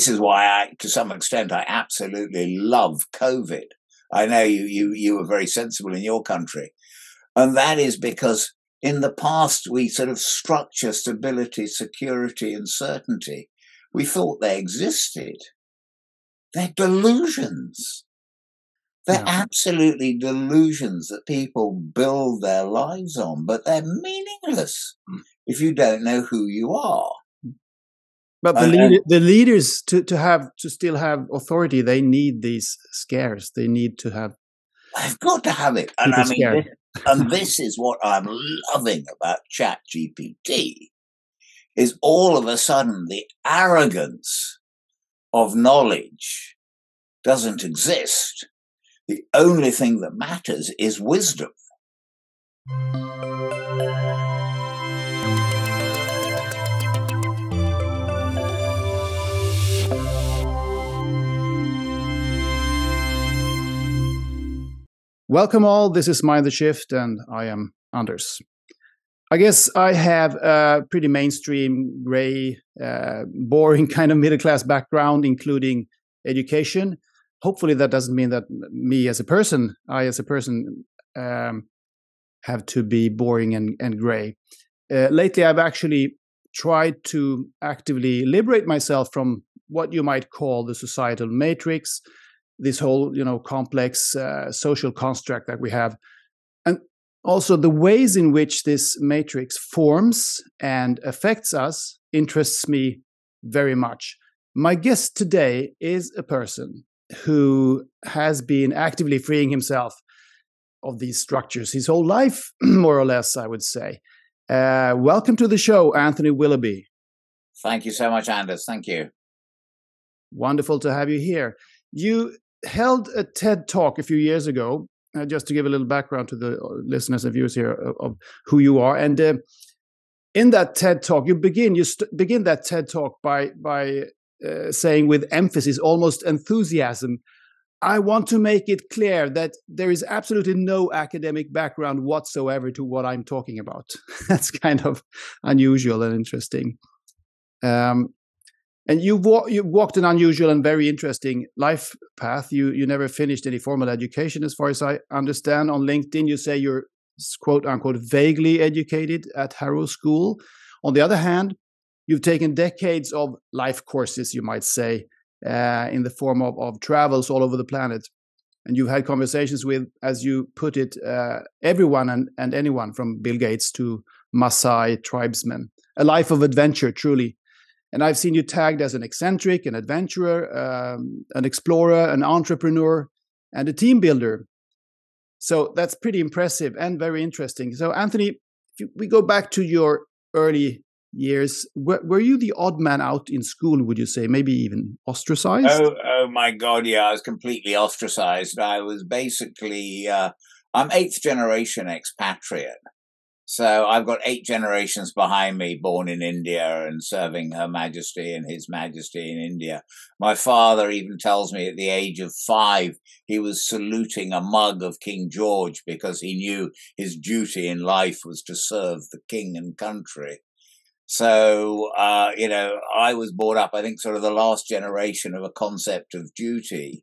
this is why I, to some extent, I absolutely love COVID. I know you, you, you were very sensible in your country. And that is because in the past, we sort of structure stability, security, and certainty. We thought they existed. They're delusions. They're yeah. absolutely delusions that people build their lives on, but they're meaningless mm. if you don't know who you are. But the, leader, the leaders to, to have to still have authority, they need these scares. They need to have. I've got to have it, and I mean, this, and this is what I'm loving about Chat GPT, is all of a sudden the arrogance of knowledge doesn't exist. The only thing that matters is wisdom. Welcome all. This is Mind the Shift, and I am Anders. I guess I have a pretty mainstream, gray, uh, boring kind of middle class background, including education. Hopefully, that doesn't mean that me as a person, I as a person, um, have to be boring and, and gray. Uh, lately, I've actually tried to actively liberate myself from what you might call the societal matrix this whole you know complex uh, social construct that we have. And also the ways in which this matrix forms and affects us interests me very much. My guest today is a person who has been actively freeing himself of these structures his whole life more or less i would say. Uh, welcome to the show anthony willoughby. Thank you so much anders. Thank you. Wonderful to have you here. You held a TED talk a few years ago, uh, just to give a little background to the uh, listeners and viewers here of, of who you are. And uh, in that TED talk, you begin you begin that TED talk by by uh, saying with emphasis, almost enthusiasm. I want to make it clear that there is absolutely no academic background whatsoever to what I'm talking about. That's kind of unusual and interesting. Um, and you've, wa- you've walked an unusual and very interesting life path. You you never finished any formal education, as far as I understand. On LinkedIn, you say you're quote unquote vaguely educated at Harrow School. On the other hand, you've taken decades of life courses, you might say, uh, in the form of, of travels all over the planet. And you've had conversations with, as you put it, uh, everyone and, and anyone from Bill Gates to Maasai tribesmen. A life of adventure, truly. And I've seen you tagged as an eccentric, an adventurer, um, an explorer, an entrepreneur, and a team builder. So that's pretty impressive and very interesting. So, Anthony, we go back to your early years, were, were, you the odd man out in school, would you say? Maybe even ostracized? Oh, oh my God, yeah, I was completely ostracized. I was basically, uh, I'm eighth generation expatriate. So I've got eight generations behind me, born in India and serving Her Majesty and His Majesty in India. My father even tells me at the age of five, he was saluting a mug of King George because he knew his duty in life was to serve the king and country. So, uh, you know, I was brought up, I think, sort of the last generation of a concept of duty.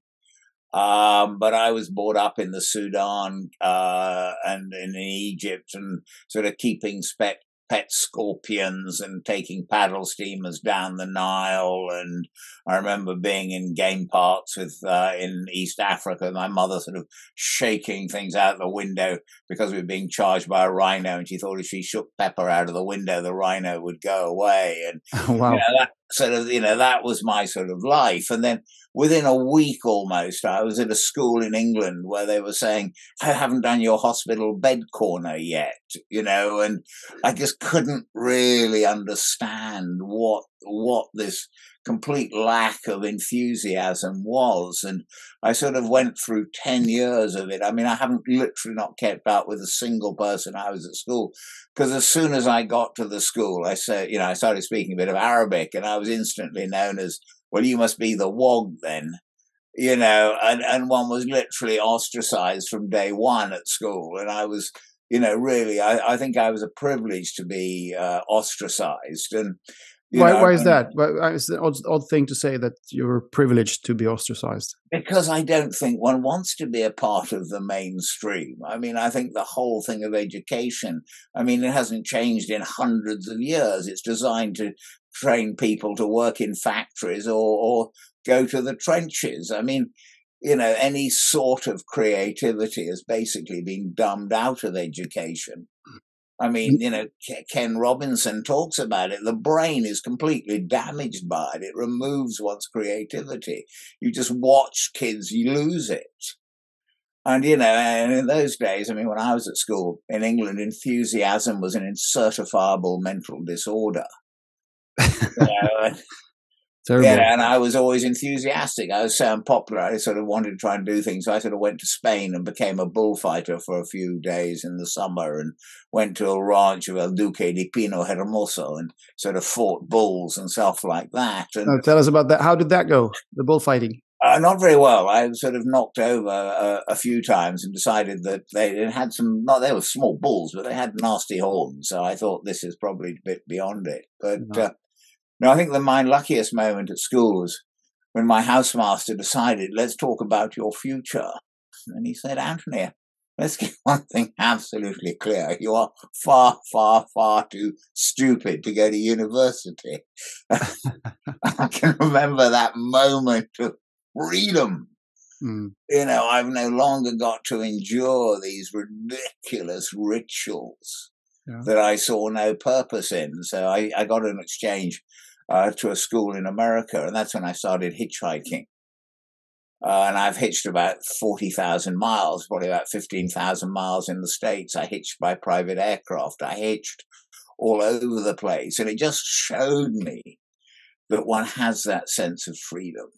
Um, but I was brought up in the Sudan uh, and in Egypt and sort of keeping spec pet scorpions and taking paddle steamers down the Nile. And I remember being in game parks with uh, in East Africa, my mother sort of shaking things out the window because we were being charged by a rhino, and she thought if she shook Pepper out of the window, the rhino would go away. And wow. you know, that sort of you know that was my sort of life. And then within a week almost, I was at a school in England where they were saying, I haven't done your hospital bed corner yet, you know, and I just couldn't really understand what, what this complete lack of enthusiasm was. And I sort of went through 10 years of it. I mean, I haven't literally not kept up with a single person I was at school because as soon as I got to the school, I said, you know, I started speaking a bit of Arabic and I was instantly known as well, you must be the wog then, you know, and, and one was literally ostracized from day one at school. And I was, you know, really, I, I think I was a privilege to be uh, ostracized. And why, know, why is that? Why, it's an odd, odd thing to say that you're privileged to be ostracized. Because I don't think one wants to be a part of the mainstream. I mean, I think the whole thing of education, I mean, it hasn't changed in hundreds of years. It's designed to train people to work in factories or, or go to the trenches. I mean, you know, any sort of creativity has basically been dumbed out of education. I mean, mm. you know, Ken Robinson talks about it. The brain is completely damaged by it. It removes one's creativity. You just watch kids lose it. And, you know, and in those days, I mean, when I was at school in England, enthusiasm was an incertifiable mental disorder. you know, Terrible. Yeah, and I was always enthusiastic. I was so unpopular. I sort of wanted to try and do things. So I sort of went to Spain and became a bullfighter for a few days in the summer and went to a ranch of El Duque de Pino Hermoso and sort of fought bulls and stuff like that. And, oh, tell us about that. How did that go, the bullfighting? Uh, not very well. I sort of knocked over uh, a few times and decided that they had some, not they were small bulls, but they had nasty horns. So I thought this is probably a bit beyond it. But no. uh, now, I think the my luckiest moment at school was when my housemaster decided, let's talk about your future. And he said, Anthony, let's get one thing absolutely clear. You are far, far, far too stupid to go to university. I can remember that moment of freedom. Mm. You know, I've no longer got to endure these ridiculous rituals yeah. that I saw no purpose in. So I, I got an exchange uh, to a school in America, and that's when I started hitchhiking. Uh, and I've hitched about 40,000 miles, probably about 15,000 miles in the States. I hitched by private aircraft. I hitched all over the place. And it just showed me that one has that sense of freedom.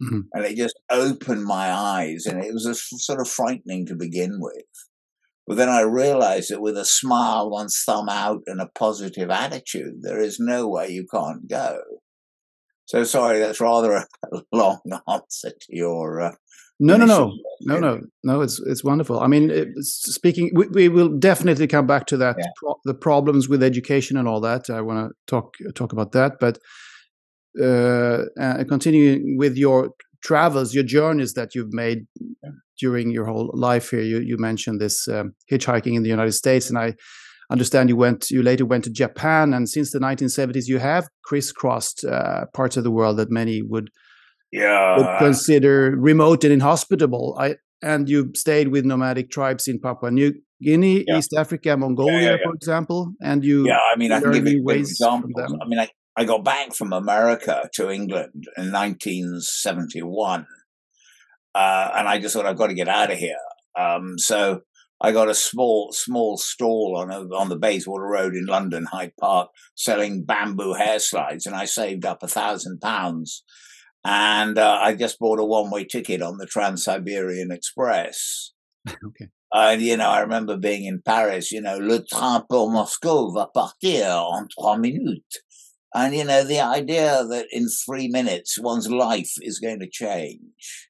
Mm-hmm. And it just opened my eyes. And it was a, sort of frightening to begin with. But then I realized that with a smile, one thumb out, and a positive attitude, there is no way you can't go. So sorry, that's rather a long answer to your. Uh, no, no, no, no, no, no. It's it's wonderful. I mean, speaking, we, we, will definitely come back to that. Yeah. Pro- the problems with education and all that. I want to talk talk about that, but uh, uh, continuing with your travels, your journeys that you've made during your whole life here. You you mentioned this um, hitchhiking in the United States, and I understand you went you later went to Japan, and since the 1970s you have crisscrossed uh, parts of the world that many would yeah would consider remote and inhospitable. I and you stayed with nomadic tribes in Papua New Guinea, yeah. East Africa, Mongolia, yeah, yeah, for example, and you yeah. I mean, I can give you ways examples. I mean, I, I got back from America to England in 1971 uh, and I just thought I've got to get out of here. Um, so I got a small small stall on a, on the Bayswater Road in London, Hyde Park, selling bamboo hair slides, and I saved up a thousand pounds. And uh, I just bought a one way ticket on the Trans Siberian Express. okay. And, you know, I remember being in Paris, you know, le train pour Moscou va partir en trois minutes. And, you know, the idea that in three minutes one's life is going to change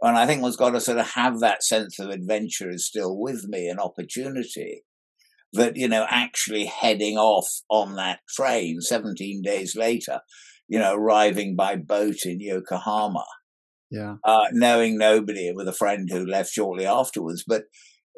and I think one's got to sort of have that sense of adventure is still with me, an opportunity that, you know, actually heading off on that train 17 days later, you know, arriving by boat in Yokohama. Yeah. Uh, knowing nobody with a friend who left shortly afterwards. But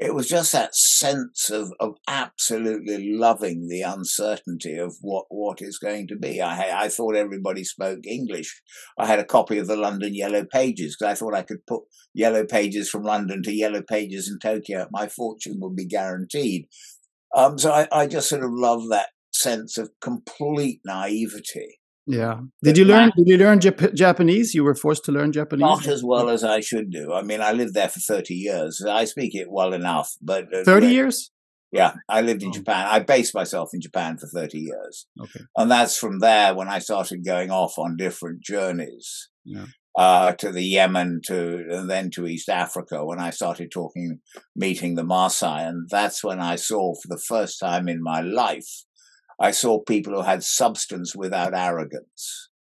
it was just that sense of, of absolutely loving the uncertainty of what, what is going to be. I, I thought everybody spoke English. I had a copy of the London Yellow Pages because I thought I could put Yellow Pages from London to Yellow Pages in Tokyo. My fortune would be guaranteed. Um, so I, I just sort of love that sense of complete naivety yeah. Did you learn? Did you learn Jap- Japanese? You were forced to learn Japanese. Not as well as I should do. I mean, I lived there for thirty years. I speak it well enough, but uh, thirty years. Yeah, I lived in oh. Japan. I based myself in Japan for thirty years. Okay. And that's from there when I started going off on different journeys. Yeah. Uh, to the Yemen, to and then to East Africa. When I started talking, meeting the Maasai, and that's when I saw for the first time in my life I saw people who had substance without arrogance.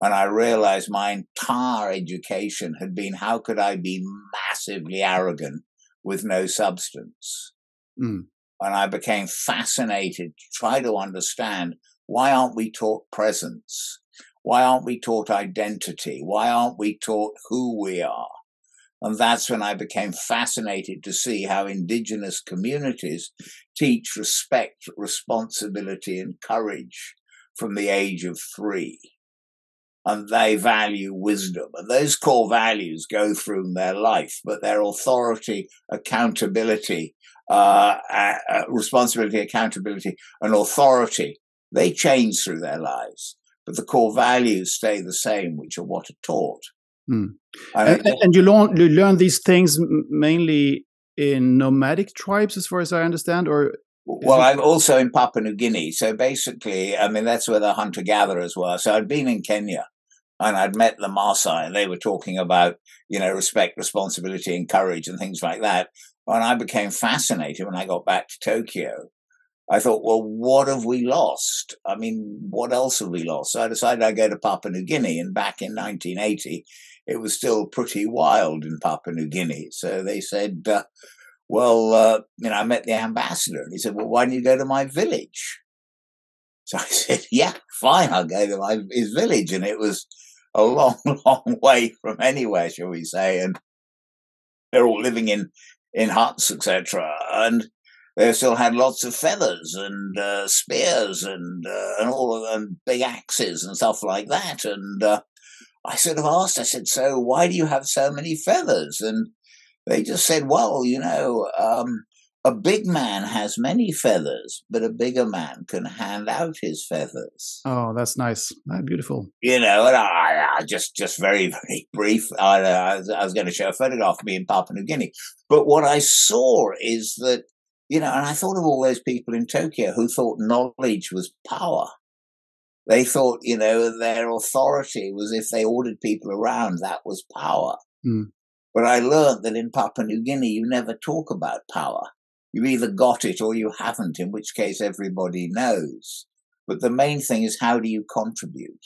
And I realized my entire education had been how could I be massively arrogant with no substance? Mm. And I became fascinated to try to understand Why aren't we taught presence? Why aren't we taught identity? Why aren't we taught who we are? And that's when I became fascinated to see how indigenous communities teach respect, responsibility, and courage from the age of three. And they value wisdom. And those core values go through their life, but their authority, accountability, uh, uh, responsibility, accountability, and authority, they change through their lives. But the core values stay the same, which are what are taught. Mm. And, and, you learn you learn these things mainly in nomadic tribes, as far as I understand, or well, I'm also in Papua New Guinea. So basically, I mean, that's where the hunter gatherers were. So I'd been in Kenya and I'd met the Maasai and they were talking about, you know, respect, responsibility, and courage and things like that. And I became fascinated when I got back to Tokyo. I thought, well, what have we lost? I mean, what else have we lost? So I decided I'd go to Papua New Guinea. And back in 1980, it was still pretty wild in Papua New Guinea. So they said, uh, well, uh, you know, I met the ambassador and he said, well, why don't you go to my village? So I said, yeah, fine, I'll go to my, his village. And it was a long, long way from anywhere, shall we say. And they're all living in, in huts, etc. And they still had lots of feathers and uh, spears and uh, and all of and big axes and stuff like that. And uh, I sort of asked, I said, so why do you have so many feathers? And they just said, well, you know, um, a big man has many feathers, but a bigger man can hand out his feathers. Oh, that's nice. That's beautiful. You know, and I, I just, just very, very brief. I, I, was, I was going to show a photograph of me in Papua New Guinea, but what I saw is that, you know, and I thought of all those people in Tokyo who thought knowledge was power. They thought, you know, their authority was if they ordered people around, that was power. Mm. But I learned that in Papua New Guinea, you never talk about power. You either got it or you haven't, in which case everybody knows. But the main thing is how do you contribute?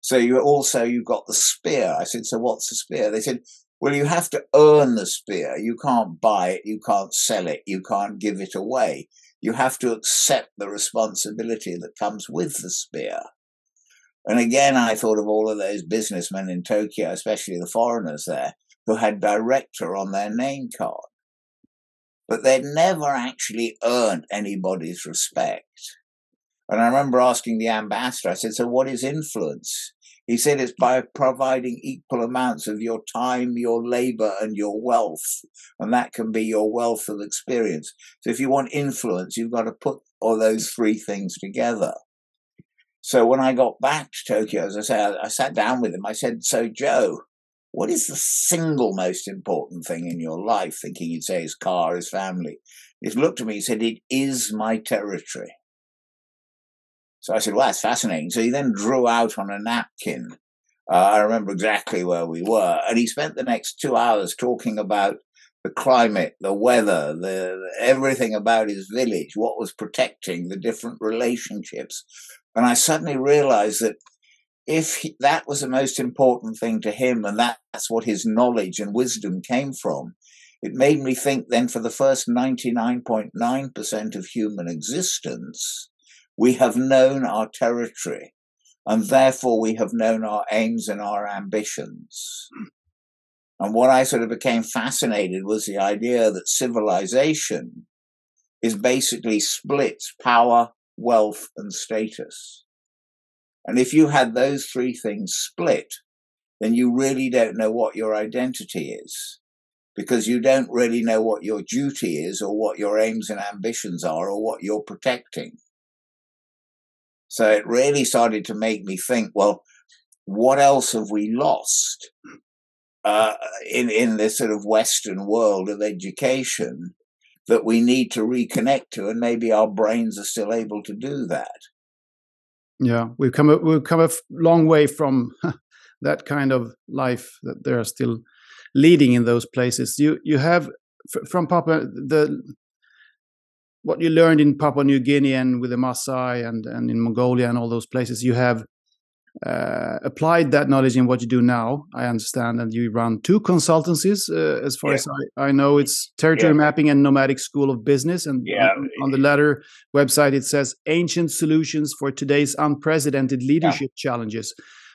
So you also, you've got the spear. I said, so what's the spear? They said, well, you have to earn the spear. You can't buy it. You can't sell it. You can't give it away. You have to accept the responsibility that comes with the spear. And again, I thought of all of those businessmen in Tokyo, especially the foreigners there, who had director on their name card. But they'd never actually earned anybody's respect. And I remember asking the ambassador, I said, So what is influence? He said it's by providing equal amounts of your time, your labor, and your wealth. And that can be your wealth of experience. So if you want influence, you've got to put all those three things together. So when I got back to Tokyo, as I say, I sat down with him. I said, So, Joe, what is the single most important thing in your life? Thinking he'd say his car, his family. He looked at me and said, It is my territory. So I said, Well, that's fascinating. So he then drew out on a napkin. Uh, I remember exactly where we were. And he spent the next two hours talking about the climate, the weather, the everything about his village, what was protecting the different relationships. And I suddenly realized that if he, that was the most important thing to him and that's what his knowledge and wisdom came from, it made me think then for the first 99.9% of human existence, we have known our territory and therefore we have known our aims and our ambitions. And what I sort of became fascinated was the idea that civilization is basically splits power, wealth, and status. And if you had those three things split, then you really don't know what your identity is because you don't really know what your duty is or what your aims and ambitions are or what you're protecting. So it really started to make me think, well, what else have we lost uh, in in this sort of Western world of education that we need to reconnect to, and maybe our brains are still able to do that. Yeah, we've come a, we've come a long way from that kind of life that they are still leading in those places. You you have from Papua the what you learned in Papua New Guinea and with the Maasai and and in Mongolia and all those places. You have uh, applied that knowledge in what you do now. I understand, and you run two consultancies. Uh, as far yeah. as I, I, know, it's territory yeah. mapping and nomadic school of business. And yeah. on, on, the latter website, it says ancient solutions for today's unprecedented leadership challenges.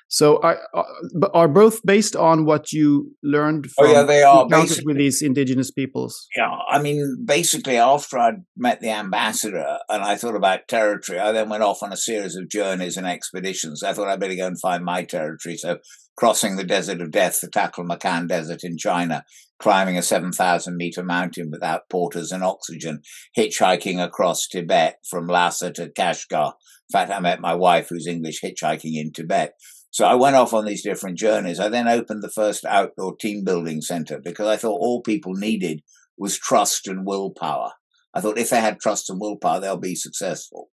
So are, uh, are both based on what you learned from oh, yeah, they are with these indigenous peoples? Yeah, I mean, basically, after I'd met the ambassador and I thought about territory, I then went off on a series of journeys and expeditions. I thought I'd better go and find my territory. So crossing the desert of death, the Taklamakan Desert in China, climbing a 7,000 meter mountain without porters and oxygen, hitchhiking across Tibet from Lhasa to Kashgar. In fact, I met my wife, who's English, hitchhiking in Tibet. So I went off on these different journeys. I then opened the first outdoor team building center because I thought all people needed was trust and willpower. I thought if they had trust and willpower, they'll be successful.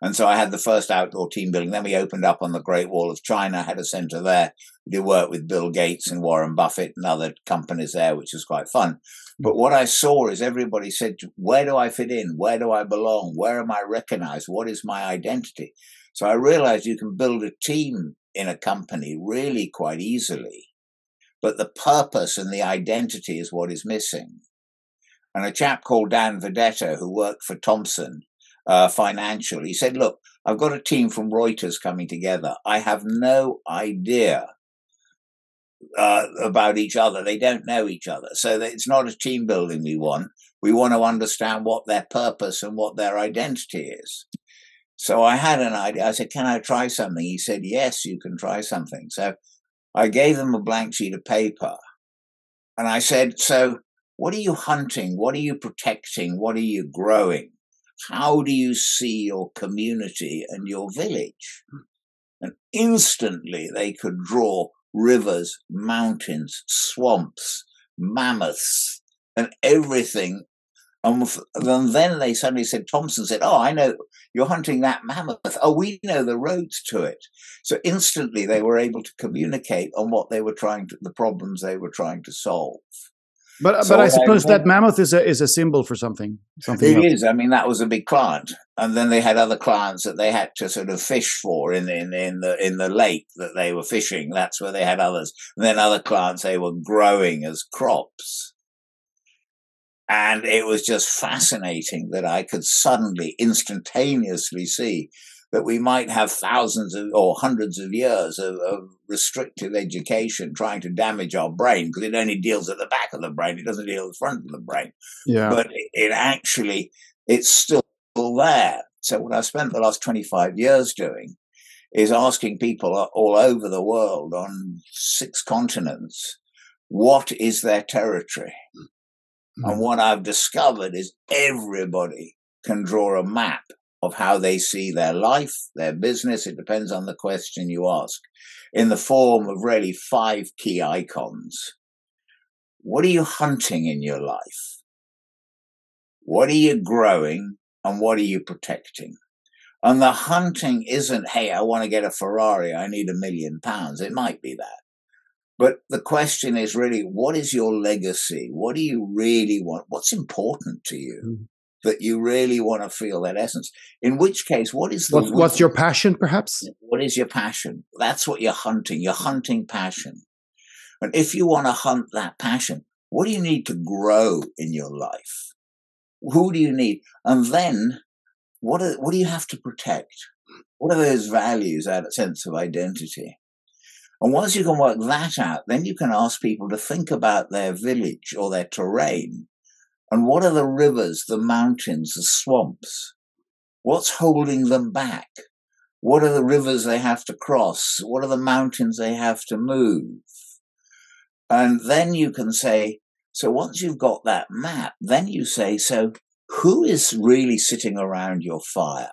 And so I had the first outdoor team building. Then we opened up on the Great Wall of China, had a center there. We did work with Bill Gates and Warren Buffett and other companies there, which was quite fun. But what I saw is everybody said, Where do I fit in? Where do I belong? Where am I recognized? What is my identity? So I realized you can build a team in a company really quite easily. But the purpose and the identity is what is missing. And a chap called Dan Vedetta, who worked for Thomson uh, Financial, he said, Look, I've got a team from Reuters coming together. I have no idea uh, about each other. They don't know each other. So it's not a team building we want. We want to understand what their purpose and what their identity is. So I had an idea. I said, Can I try something? He said, Yes, you can try something. So I gave him a blank sheet of paper and I said, So what are you hunting? What are you protecting? What are you growing? How do you see your community and your village? And instantly they could draw rivers, mountains, swamps, mammoths, and everything and then they suddenly said, Thompson said, Oh, I know you're hunting that mammoth. Oh, we know the roads to it. So instantly they were able to communicate on what they were trying to, the problems they were trying to solve. But so but I suppose that mammoth is a is a symbol for something. Something it else. is. I mean, that was a big client, and then they had other clients that they had to sort of fish for in in in the in the lake that they were fishing. That's where they had others, and then other clients they were growing as crops. And it was just fascinating that I could suddenly, instantaneously see that we might have thousands of, or hundreds of years of, of restrictive education trying to damage our brain because it only deals at the back of the brain. It doesn't deal at the front of the brain. Yeah. But it, it actually, it's still there. So what I've spent the last 25 years doing is asking people all over the world on six continents, what is their territory? Mm-hmm. And what I've discovered is everybody can draw a map of how they see their life, their business. It depends on the question you ask, in the form of really five key icons. What are you hunting in your life? What are you growing? And what are you protecting? And the hunting isn't, hey, I want to get a Ferrari. I need a million pounds. It might be that. But the question is really, what is your legacy? What do you really want? What's important to you? Mm. That you really want to feel that essence. In which case, what is the what's, what's your passion, perhaps? What is your passion? That's what you're hunting. You're hunting passion. And if you want to hunt that passion, what do you need to grow in your life? Who do you need? And then, what are, what do you have to protect? What are those values, that sense of identity? And once you can work that out, then you can ask people to think about their village or their terrain. And what are the rivers, the mountains, the swamps? What's holding them back? What are the rivers they have to cross? What are the mountains they have to move? And then you can say, so once you've got that map, then you say, so who is really sitting around your fire?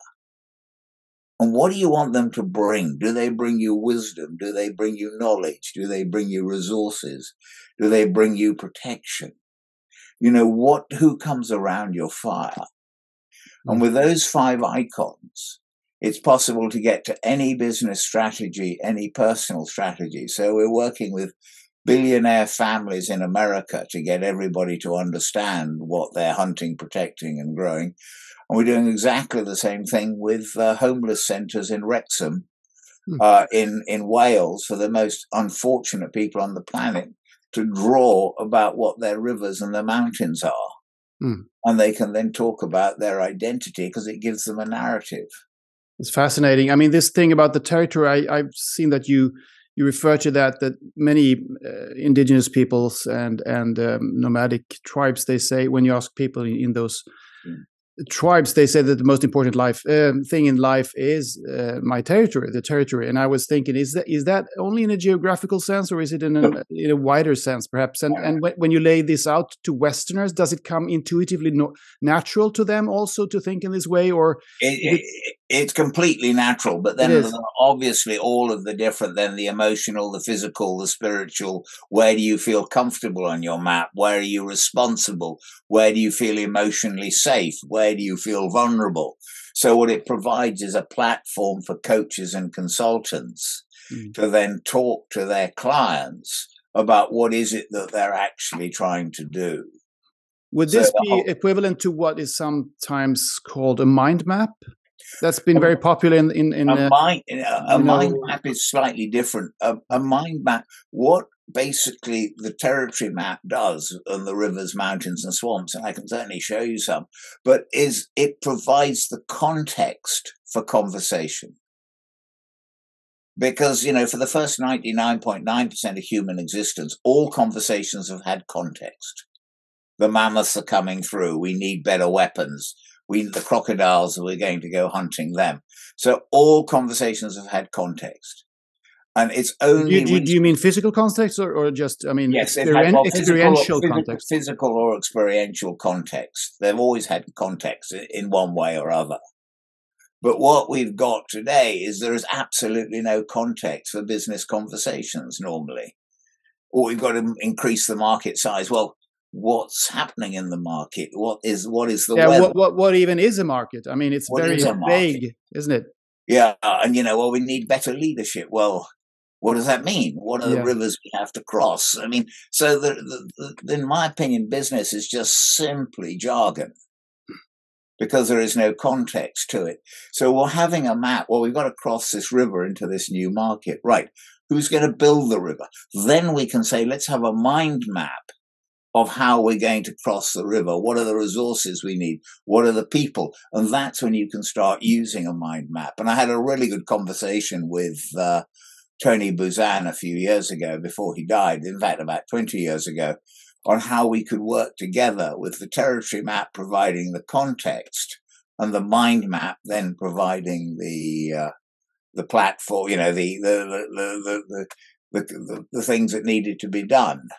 And what do you want them to bring? Do they bring you wisdom? Do they bring you knowledge? Do they bring you resources? Do they bring you protection? You know, what, who comes around your fire? And mm. with those five icons, it's possible to get to any business strategy, any personal strategy. So we're working with billionaire families in America to get everybody to understand what they're hunting, protecting, and growing. And we're doing exactly the same thing with uh, homeless centres in Wrexham hmm. uh, in in Wales for the most unfortunate people on the planet to draw about what their rivers and their mountains are, mm. and they can then talk about their identity because it gives them a narrative. It's fascinating. I mean, this thing about the territory, I, have seen that you you refer to that that many uh, indigenous peoples and and um, nomadic tribes they say when you ask people in, in those mm tribes they say that the most important life uh, thing in life is uh, my territory the territory. And i was thinking is that is that only in a geographical sense or is it in a, in a wider sense perhaps? And and when you lay this out to westerners does it come intuitively no, natural to them also to think in this way or it, it, it's completely natural but then obviously all of the different then the emotional the physical the spiritual. Where do you feel comfortable on your map? Where are you responsible? Where do you feel emotionally safe? Where do you feel vulnerable? So what it provides is a platform for coaches and consultants mm. to then talk to their clients about what is it that they're actually trying to do. Would this so be equivalent to what is sometimes called a mind map that's been very popular in in, in a uh, mind a, a mind know. map is slightly different. A, a mind map, what basically the territory map does and the rivers, mountains, and swamps, and I can certainly show you some, but is it provides the context for conversation. Because, you know, for the first 99.9% of human existence, all conversations have had context. The mammoths are coming through. We need better weapons we the crocodiles and we're going to go hunting them. So all conversations have had context. And it's only. Do you, do you mean physical context or, or just, I mean, yes, experien- well, experiential physical, context? Physical or experiential context. They've always had context in one way or other. But what we've got today is there is absolutely no context for business conversations normally. Or we've got to increase the market size. Well, what's happening in the market? What is what is the yeah weather? what, what what even is a market? I mean it's what very vague isn't it? Yeah and you know well we need better leadership. Well what does that mean? What are yeah. the rivers we have to cross? I mean so the, the, the, in my opinion business is just simply jargon because there is no context to it. So we're having a map. Well we've got to cross this river into this new market. Right. Who's going to build the river? Then we can say let's have a mind map of how we're going to cross the river. What are the resources we need? What are the people? And that's when you can start using a mind map. And I had a really good conversation with uh, Tony Buzan a few years ago before he died, in fact, about 20 years ago, on how we could work together with the territory map providing the context and the mind map then providing the uh, the platform, you know, the the the the, the, the, the, the things that needed to be done.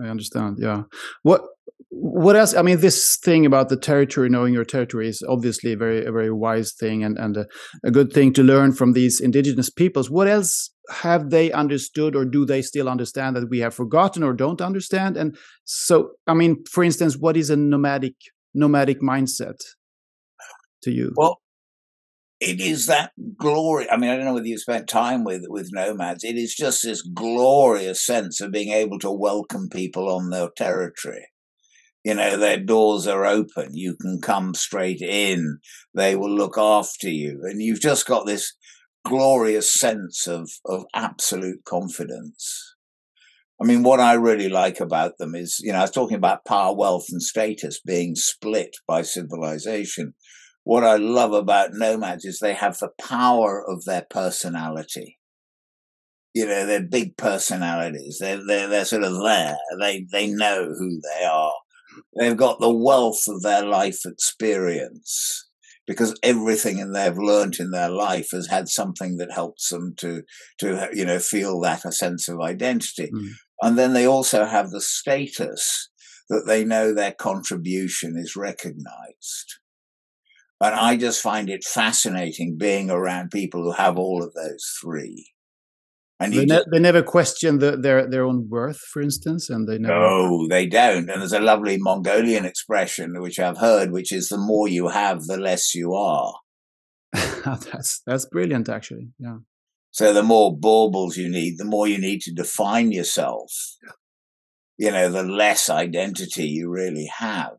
I understand. Yeah. What what else? I mean, this thing about the territory, knowing your territory, is obviously a very a very wise thing and and a, a good thing to learn from these indigenous peoples. What else have they understood, or do they still understand that we have forgotten or don't understand? And so, I mean, for instance, what is a nomadic nomadic mindset to you? Well, it is that glory. I mean, I don't know whether you spent time with with nomads. It is just this glorious sense of being able to welcome people on their territory. You know, their doors are open. You can come straight in. They will look after you, and you've just got this glorious sense of of absolute confidence. I mean, what I really like about them is, you know, I was talking about power, wealth, and status being split by civilization what I love about nomads is they have the power of their personality. You know, they're big personalities. They're, they're, they're sort of there. They, they know who they are. They've got the wealth of their life experience because everything in they've learned in their life has had something that helps them to, to, you know, feel that a sense of identity. Mm. And then they also have the status that they know their contribution is recognized. But I just find it fascinating being around people who have all of those three. And they, ne- they never question the, their their own worth, for instance, and they never. No, they don't. And there's a lovely Mongolian expression which I've heard, which is "the more you have, the less you are." that's that's brilliant, actually. Yeah. So the more baubles you need, the more you need to define yourself. You know, the less identity you really have.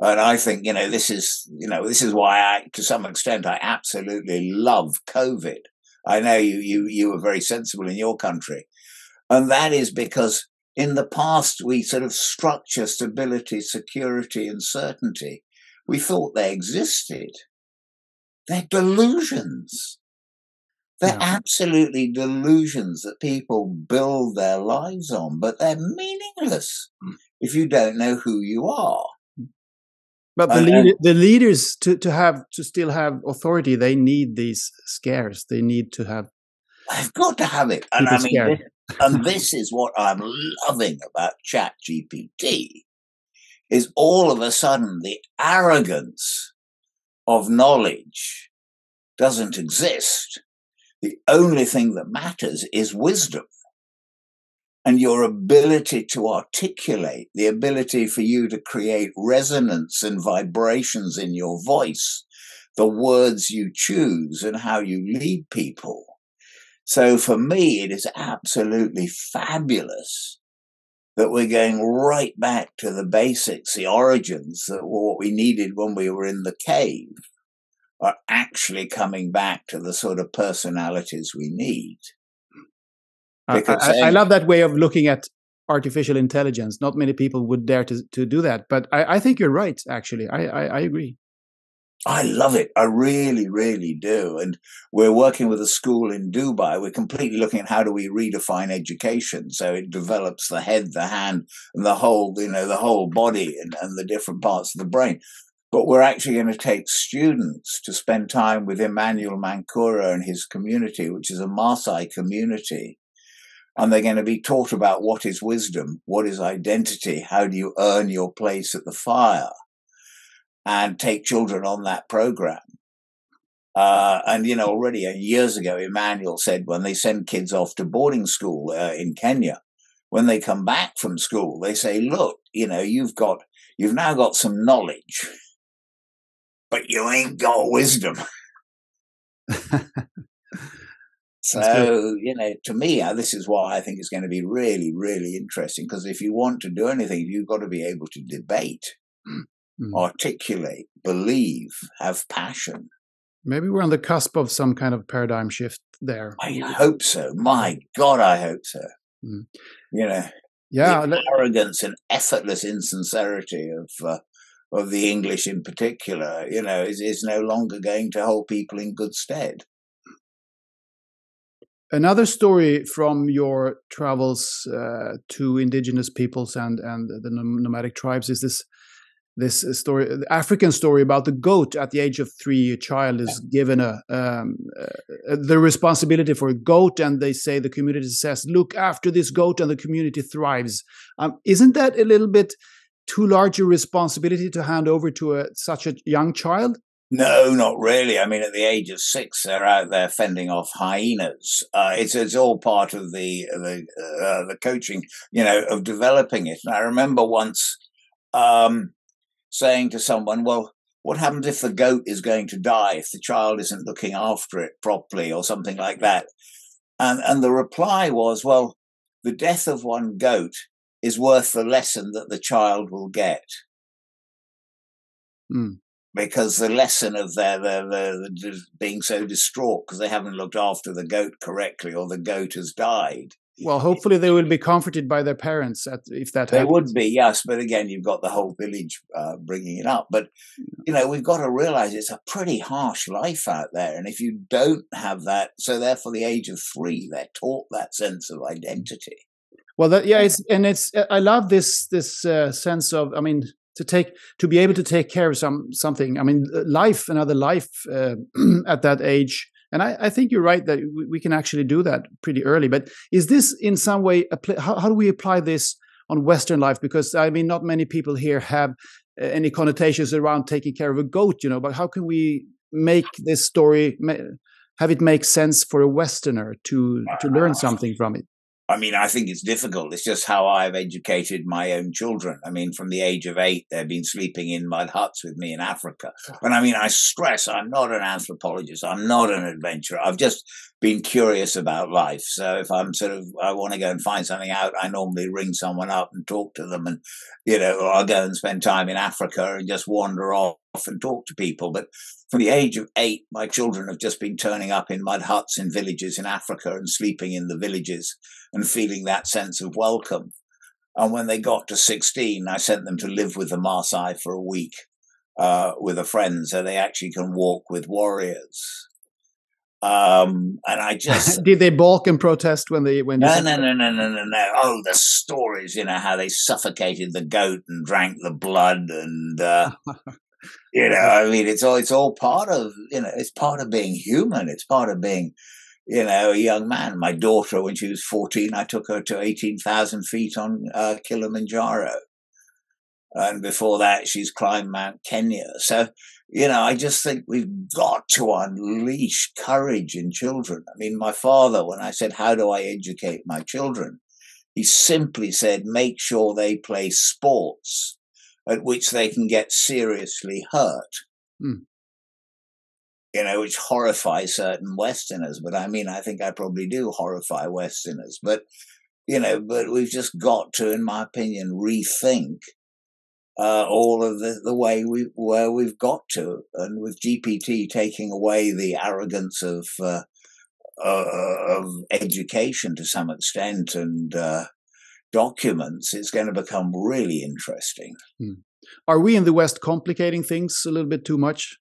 And I think, you know, this is, you know, this is why I, to some extent, I absolutely love COVID I know you, you, you were very sensible in your country. And that is because in the past, we sort of structure stability, security, and certainty. We thought they existed. They're delusions. They're yeah. absolutely delusions that people build their lives on, but they're meaningless mm. if you don't know who you are. But the, leader, the leaders to, to have to still have authority, they need these scares. They need to have. I've got to have it, and I mean, this, and this is what I'm loving about Chat GPT, is all of a sudden the arrogance of knowledge doesn't exist. The only thing that matters is wisdom and your ability to articulate, the ability for you to create resonance and vibrations in your voice, the words you choose and how you lead people. So for me, it is absolutely fabulous that we're going right back to the basics, the origins that were what we needed when we were in the cave are actually coming back to the sort of personalities we need. I, I, I, love that way of looking at artificial intelligence. Not many people would dare to, to do that, but I, I think you're right. Actually, I, I, I agree. I love it. I really, really do. And we're working with a school in Dubai. We're completely looking at how do we redefine education so it develops the head, the hand, and the whole, you know, the whole body and, and the different parts of the brain. But we're actually going to take students to spend time with Emmanuel Mankura and his community, which is a Maasai community and they're going to be taught about what is wisdom, what is identity, how do you earn your place at the fire, and take children on that program. Uh, and you know, already uh, years ago, Emmanuel said when they send kids off to boarding school uh, in Kenya, when they come back from school, they say, "Look, you know, you've got, you've now got some knowledge, but you ain't got wisdom." So, you know, to me, uh, this is why I think it's going to be really, really interesting. Because if you want to do anything, you've got to be able to debate, mm. articulate, believe, have passion. Maybe we're on the cusp of some kind of paradigm shift there. I hope so. My God, I hope so. Mm. You know, yeah, the arrogance and effortless insincerity of uh, of the English, in particular, you know, is is no longer going to hold people in good stead. Another story from your travels uh, to indigenous peoples and and the nomadic tribes is this this story, the African story about the goat at the age of three. A child is given a um, uh, the responsibility for a goat, and they say the community says, "Look after this goat," and the community thrives. Um, isn't that a little bit too large a responsibility to hand over to a, such a young child? No, not really. I mean, at the age of six, they're out there fending off hyenas. Uh, it's it's all part of the the uh, the coaching, you know, of developing it. And I remember once um, saying to someone, "Well, what happens if the goat is going to die if the child isn't looking after it properly, or something like that?" And and the reply was, "Well, the death of one goat is worth the lesson that the child will get." Mm because the lesson of their, their, their, their being so distraught because they haven't looked after the goat correctly or the goat has died. Well, hopefully they will be comforted by their parents at, if that they happens. would be, yes. But again, you've got the whole village uh, bringing it up. But you know, we've got to realize it's a pretty harsh life out there, and if you don't have that, so therefore, the age of three, they're taught that sense of identity. Well, that, yeah, it's and it's. I love this this uh, sense of. I mean, to take to be able to take care of some something. I mean life another life uh, at that age. And I, I, think you're right that we can actually do that pretty early. But is this in some way how, how do we apply this on western life? Because i mean not many people here have uh, any connotations around taking care of a goat you know but how can we make this story have it make sense for a westerner to to learn something from it I mean, I think it's difficult. It's just how I've educated my own children. I mean, from the age of eight, they've been sleeping in mud huts with me in Africa. But I mean, I stress I'm not an anthropologist. I'm not an adventurer. I've just been curious about life. So if I'm sort of, I want to go and find something out, I normally ring someone up and talk to them. And, you know, or I'll go and spend time in Africa and just wander off and talk to people. But from the age of eight, my children have just been turning up in mud huts in villages in Africa and sleeping in the villages and feeling that sense of welcome. And when they got to 16, I sent them to live with the Maasai for a week uh, with a friend so they actually can walk with warriors. Um, and I just did they balk and protest when they when no no no no no no no oh the stories you know how they suffocated the goat and drank the blood and uh, you know I mean it's all it's all part of you know it's part of being human it's part of being you know a young man my daughter when she was 14 I took her to 18,000 feet on uh, Kilimanjaro and before that she's climbed Mount Kenya so you know, I just think we've got to unleash courage in children. I mean, my father, when I said, How do I educate my children? He simply said, Make sure they play sports at which they can get seriously hurt. Hmm. You know, which horrify certain Westerners. But I mean, I think I probably do horrify Westerners. But, you know, but we've just got to, in my opinion, rethink uh, all of the, the way we where we've got to, and with GPT taking away the arrogance of uh, uh, of education to some extent and uh, documents, it's going to become really interesting. Hmm. Are we in the West complicating things a little bit too much?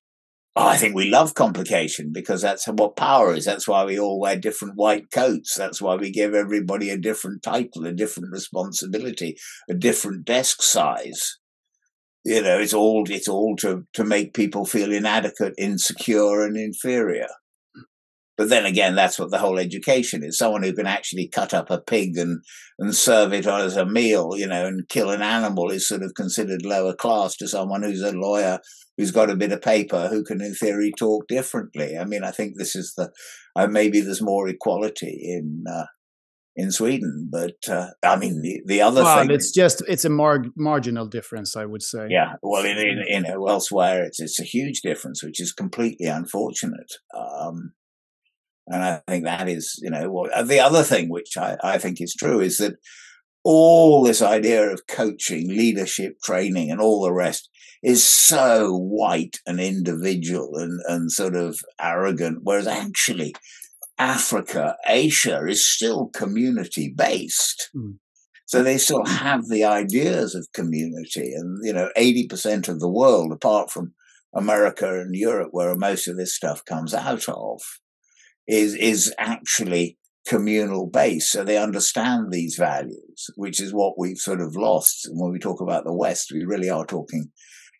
Oh, I think we love complication because that's what power is. That's why we all wear different white coats. That's why we give everybody a different title, a different responsibility, a different desk size you know, it's all it's all to to make people feel inadequate, insecure, and inferior. But then again, that's what the whole education is. Someone who can actually cut up a pig and, and serve it as a meal, you know, and kill an animal is sort of considered lower class to someone who's a lawyer who's got a bit of paper who can, in theory, talk differently. I mean, I think this is the uh, maybe there's more equality in uh, in Sweden. But uh, I mean, the, the other well, thing it's just it's a mar- marginal difference, I would say. Yeah, well, in, in, you know, elsewhere it's it's a huge difference, which is completely unfortunate. Um, and I think that is, you know, well, the other thing which I, I think is true is that all this idea of coaching, leadership training, and all the rest is so white and individual and, and sort of arrogant, whereas actually Africa, Asia is still community based. Mm. So they still have the ideas of community. And, you know, 80% of the world, apart from America and Europe, where most of this stuff comes out of, is, is actually communal base. So they understand these values, which is what we've sort of lost. And when we talk about the West, we really are talking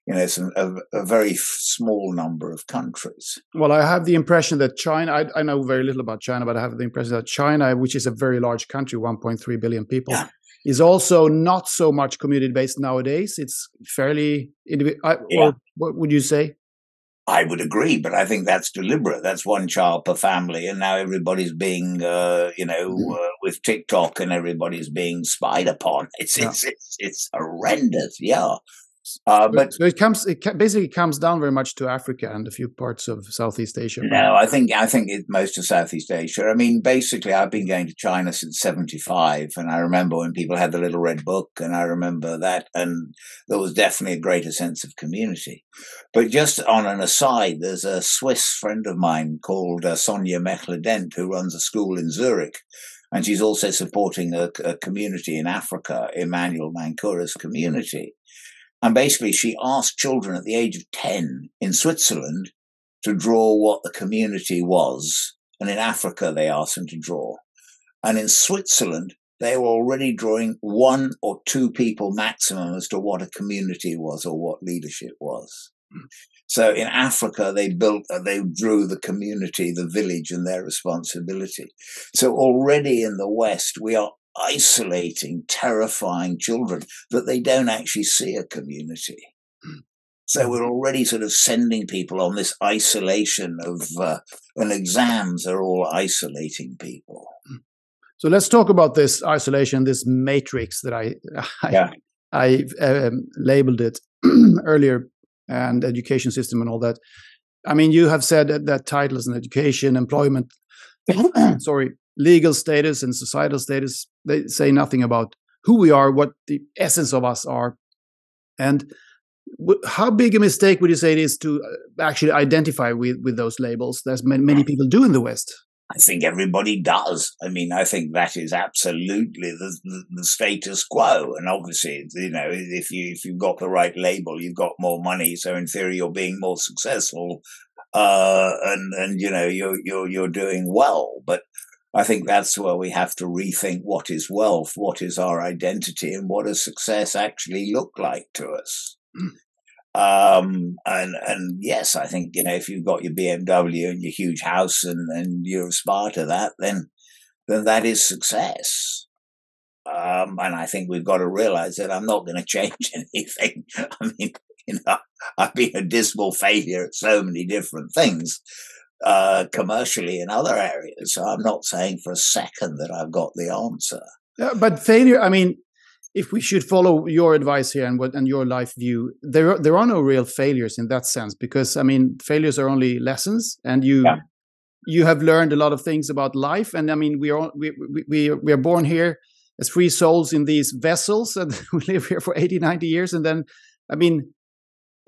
you know, some, a, a, very small number of countries. Well, I have the impression that China, I, I, know very little about China, but I have the impression that China, which is a very large country, 1.3 billion people, yeah. is also not so much community based nowadays. It's fairly, I, yeah. what would you say? I would agree, but I think that's deliberate. That's one child per family, and now everybody's being, uh, you know, mm. uh, with TikTok, and everybody's being spied upon. It's yeah. it's, it's it's horrendous. Yeah, uh, but so it comes, it basically comes down very much to Africa and a few parts of Southeast Asia. No, I think I think it, most of Southeast Asia. I mean, basically, I've been going to China since '75, and I remember when people had the little red book, and I remember that, and there was definitely a greater sense of community. But just on an aside, there's a Swiss friend of mine called uh, Sonia Mechler-Dent who runs a school in Zurich. And she's also supporting a, a community in Africa, Emmanuel Mankura's community. And basically, she asked children at the age of 10 in Switzerland to draw what the community was. And in Africa, they asked them to draw. And in Switzerland, they were already drawing one or two people maximum as to what a community was or what leadership was. So in Africa, they built, uh, they drew the community, the village, and their responsibility. So already in the West, we are isolating, terrifying children that they don't actually see a community. Hmm. So we're already sort of sending people on this isolation of, uh, and exams are all isolating people. Hmm. So let's talk about this isolation, this matrix that I I, yeah. I um, labeled it earlier, and education system and all that. I mean, you have said that, that titles in education, employment, sorry, legal status and societal status they say nothing about who we are what the essence of us are and how big a mistake would you say it is to uh, actually identify with with those labels? There's many, many people do in the West. I think everybody does. I mean, I think that is absolutely the, the, the, status quo. And obviously, you know, if you if you've got the right label, you've got more money. So in theory, you're being more successful, uh, and and you know you're you're you're doing well. But I think that's where we have to rethink what is wealth, what is our identity, and what does success actually look like to us. Mm. Um, and and yes, I think you know if you've got your BMW and your huge house and and you aspire to that, then then that is success. Um, and I think we've got to realize that I'm not going to change anything. I mean, you know, I've been a dismal failure at so many different things, uh, commercially in other areas. So I'm not saying for a second that I've got the answer. Yeah, but failure, I mean, if we should follow your advice here and what and your life view, there are, there are no real failures in that sense because I mean failures are only lessons, and you yeah. you have learned a lot of things about life. And I mean we are we we we are born here as free souls in these vessels, and we live here for 80, 90 years, and then I mean.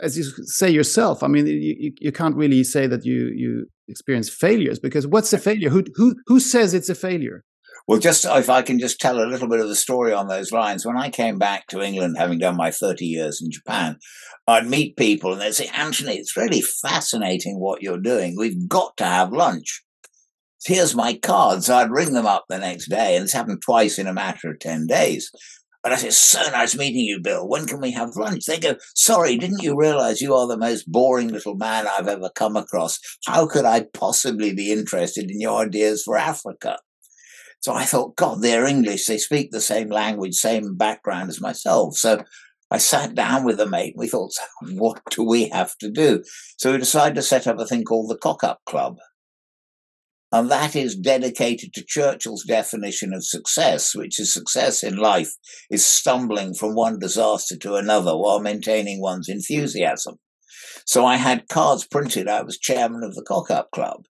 As you say yourself, I mean, you, you can't really say that you you experience failures because what's a failure? Who who who says it's a failure? Well, just if I can just tell a little bit of the story on those lines. When I came back to England, having done my 30 years in Japan, I'd meet people and they'd say, Anthony, it's really fascinating what you're doing. We've got to have lunch. Here's my card. So I'd ring them up the next day, and it's happened twice in a matter of 10 days. And I said, so nice meeting you, Bill. When can we have lunch? They go, sorry, didn't you realize you are the most boring little man I've ever come across? How could I possibly be interested in your ideas for Africa? So I thought, God, they're English. They speak the same language, same background as myself. So I sat down with a mate. We thought, what do we have to do? So we decided to set up a thing called the Cock Up Club. And that is dedicated to Churchill's definition of success, which is success in life is stumbling from one disaster to another while maintaining one's enthusiasm. So I had cards printed. I was chairman of the Cock Up Club.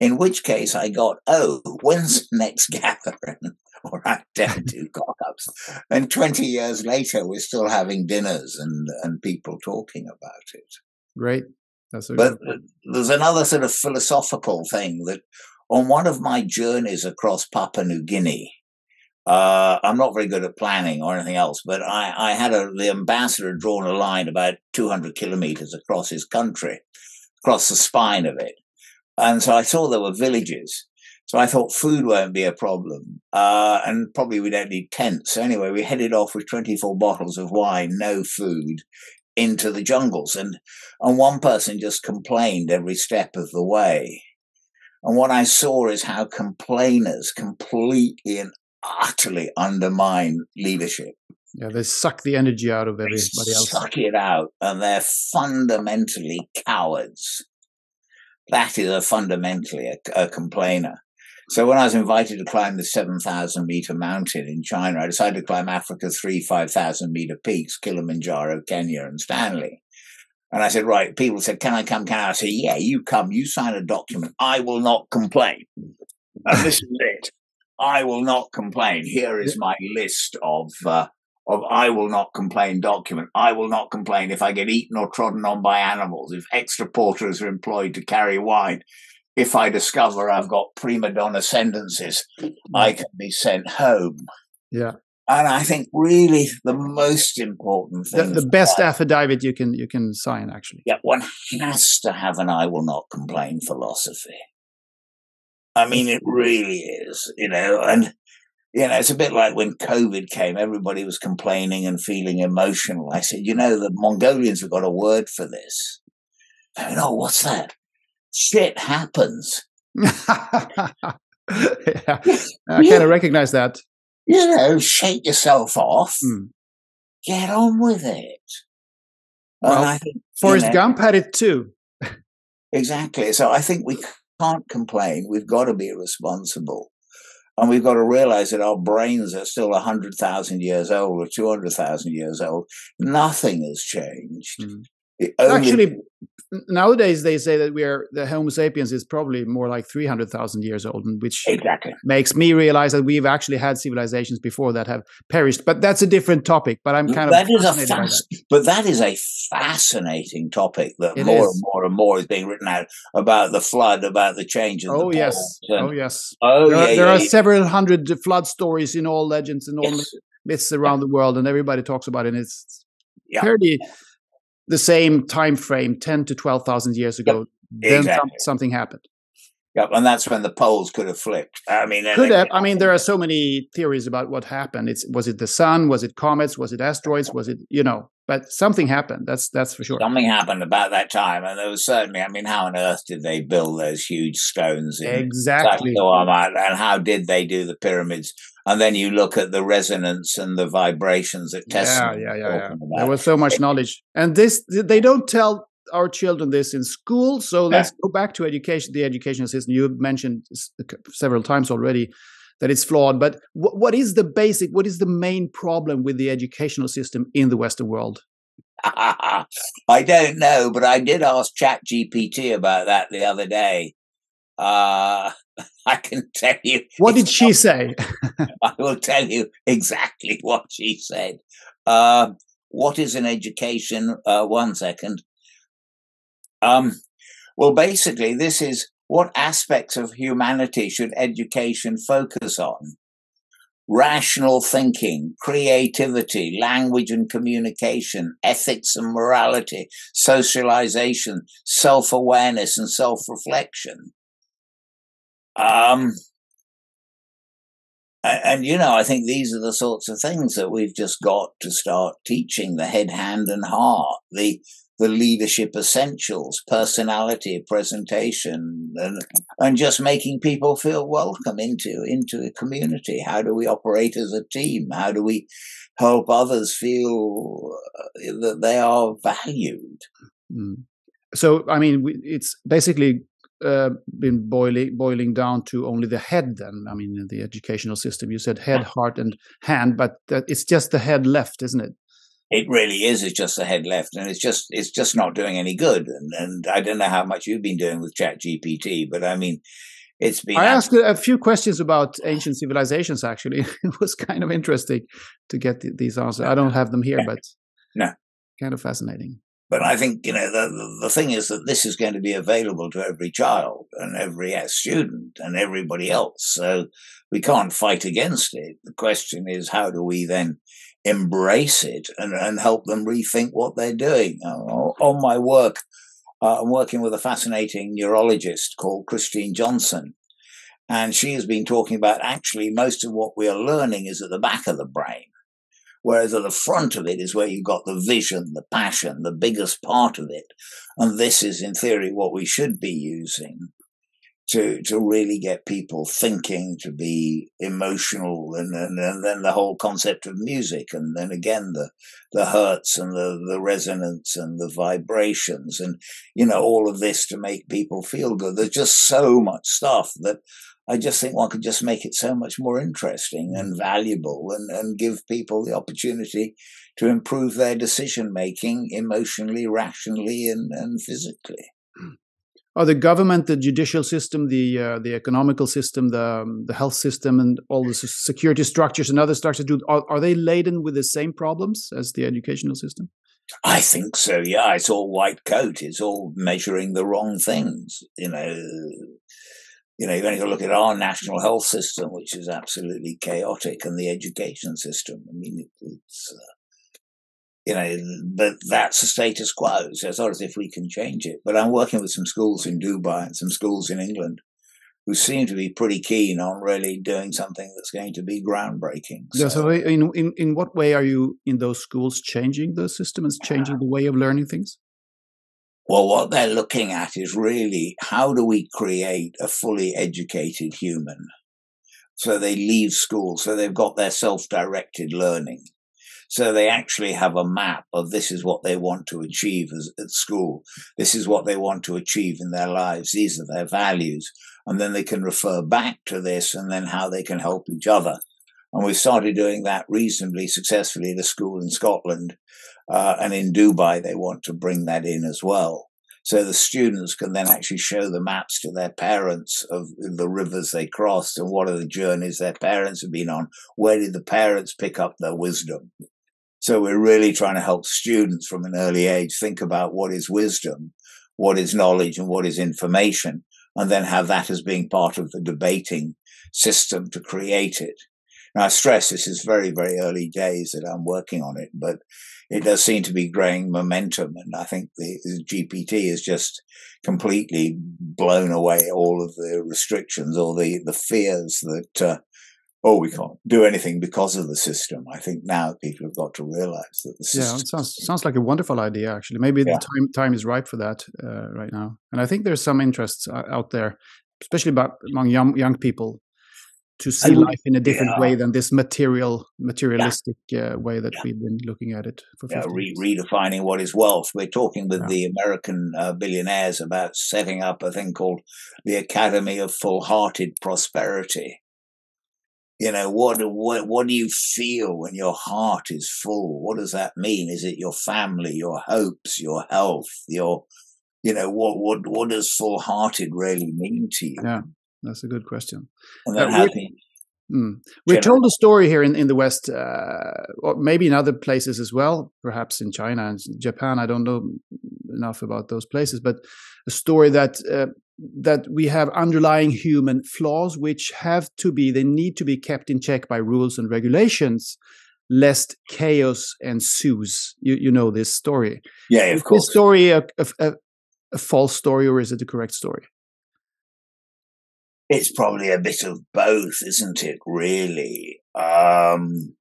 In which case I got, oh, when's the next gathering? or I don't do cock ups. And 20 years later, we're still having dinners and, and people talking about it. Great. But there's another sort of philosophical thing that on one of my journeys across Papua New Guinea, uh, I'm not very good at planning or anything else, but I, I had a, the ambassador drawn a line about 200 kilometers across his country, across the spine of it. And so I saw there were villages. So I thought food won't be a problem. Uh, and probably we don't need tents. So anyway, we headed off with 24 bottles of wine, no food, into the jungles. And, and one person just complained every step of the way. And what I saw is how complainers completely and utterly undermine leadership. Yeah, they suck the energy out of everybody they else. Suck it out, and they're fundamentally cowards that is a fundamentally a, a complainer. So when I was invited to climb the 7,000 meter mountain in China, I decided to climb Africa's three 5,000 meter peaks, Kilimanjaro, Kenya, and Stanley. And I said, right, people said, can I come? Can I? I yeah, you come, you sign a document. I will not complain. And this is it. I will not complain. Here is my list of uh, of I will not complain document. I will not complain if I get eaten or trodden on by animals, if extra porters are employed to carry wine, if I discover I've got prima donna sentences, I can be sent home. Yeah. And I think really the most important thing the, the best affidavit you can you can sign actually. Yeah, one has to have an I will not complain philosophy. I mean it really is, you know, and you know, it's a bit like when COVID came, everybody was complaining and feeling emotional. I said, you know, the Mongolians have got a word for this. I mean, oh, what's that? Shit happens. yeah. I kind of recognize that. You know, shake yourself off, mm. get on with it. Well, I think, Forrest know, Gump had it too. exactly. So I think we can't complain. We've got to be responsible. And we've got to realize that our brains are still 100,000 years old or 200,000 years old. Nothing has changed. Mm. Actually, nowadays they say that we are the Homo sapiens is probably more like three hundred thousand years old, which exactly makes me realize that we've actually had civilizations before that have perished. But that's a different topic. But I'm kind that of is a fas- that. but that is a fascinating topic that it more is. and more and more is being written out about the flood, about the changes. Oh yes, and, oh yes. Oh there yeah, are, there yeah, are yeah. several hundred flood stories in all legends and all yes. myths around the world, and everybody talks about it. And it's yeah. fairly the same time frame, ten to twelve thousand years ago. Yep. Then exactly. some, something happened. Yep, and that's when the poles could have flipped. I mean, could have. I mean, there are so many theories about what happened. It's was it the sun? Was it comets? Was it asteroids? Was it you know? But something happened. That's that's for sure. Something happened about that time, and there was certainly. I mean, how on earth did they build those huge stones? exactly. And how did they do the pyramids? And then you look at the resonance and the vibrations that Tesla. Yeah, yeah, yeah. yeah. There was so much knowledge, and this they don't tell our children this in school. So let's go back to education, the education system. You mentioned several times already that it's flawed, but what, what is the basic, what is the main problem with the educational system in the Western world? I don't know, but I did ask ChatGPT about that the other day. Uh, I can tell you. What did she say? I will tell you exactly what she said. Uh, what is an education? Uh, one second. Um, well, basically, this is what aspects of humanity should education focus on? Rational thinking, creativity, language and communication, ethics and morality, socialization, self awareness, and self reflection. Um, and, and, you know, I think these are the sorts of things that we've just got to start teaching the head, hand, and heart. The the leadership essentials, personality, presentation, and, and just making people feel welcome into, into a community. How do we operate as a team? How do we help others feel uh, that they are valued? Mm. So, I mean, it's basically uh, been boiling boiling down to only the head. Then, I mean, in the educational system, you said head, heart, and hand, but it's just the head left, isn't it? It really is. It's just the head left, and it's just it's just not doing any good. And and I don't know how much you've been doing with Chat GPT, but I mean, it's been. I asked a few questions about ancient civilizations. Actually, it was kind of interesting to get these answers. I don't have them here, but no, kind of fascinating. But I think you know the the thing is that this is going to be available to every child and every student and everybody else. So we can't fight against it. The question is, how do we then embrace it and, and help them rethink what they're doing. Uh, on my work, uh, I'm working with a fascinating neurologist called Christine Johnson. And she has been talking about actually most of what we are learning is at the back of the brain. Whereas at the front of it is where you've got the vision, the passion, the biggest part of it. And this is, in theory, what we should be using to to really get people thinking, to be emotional, and, and, and then the whole concept of music, and then again the the hertz and the the resonance and the vibrations, and you know all of this to make people feel good. There's just so much stuff that I just think one could just make it so much more interesting and valuable, and and give people the opportunity to improve their decision making emotionally, rationally, and and physically. Hmm are the government, the judicial system, the uh, the economical system, the um, the health system, and all the security structures and other structures do are, are they laden with the same problems as the educational system? I think so. Yeah, it's all white coat. It's all measuring the wrong things. You know, you know, you've only got to look at our national health system, which is absolutely chaotic, and the education system. I mean, it, it's uh, you know, but that's the status quo. So it's not as if we can change it. But I'm working with some schools in Dubai and some schools in England who seem to be pretty keen on really doing something that's going to be groundbreaking. So, yeah, so in, in, in what way are you in those schools changing the system and changing the way of learning things? Well, what they're looking at is really how do we create a fully educated human? So they leave school, so they've got their self directed learning. So they actually have a map of this is what they want to achieve as, at school. This is what they want to achieve in their lives. These are their values. And then they can refer back to this and then how they can help each other And we've started doing that reasonably successfully at a school in Scotland. Uh, and in Dubai, they want to bring that in as well. So the students can then actually show the maps to their parents of the rivers they crossed and what are the journeys their parents have been on. Where did the parents pick up their wisdom? So we're really trying to help students from an early age think about what is wisdom, what is knowledge, and what is information, and then have that as being part of the debating system to create it. Now, I stress this is very, very early days that I'm working on it, but it does seem to be growing momentum. And I think the, the GPT has just completely blown away all of the restrictions or the, the fears that, uh, oh, we can't do anything because of the system. I think now people have got to realize that the system. Yeah, it sounds, sounds like a wonderful idea, actually. Maybe yeah. the time, time is right for that uh, right now. And I think there's some interest uh, out there, especially about among young, young people to see life in a different yeah. way than this material materialistic yeah. uh, way that we've been looking at it for yeah, re- redefining what is wealth we're talking with the american uh, billionaires about setting up a thing called the academy of full-hearted prosperity you know what what what do you feel when your heart is full? What does that mean? Is it your family your hopes your health your you know what what what does full-hearted really mean to you? Yeah that's a good question. And then uh, we're, mm, we're told a story here in, in the West, uh, or maybe in other places as well, perhaps in China and Japan. I don't know enough about those places, but a story that uh, that we have underlying human flaws which have to be they need to be kept in check by rules and regulations lest chaos ensues you you know this story yeah of is course this story a, a, a false story or is it a correct story it's probably a bit of both, isn't it? Really, um,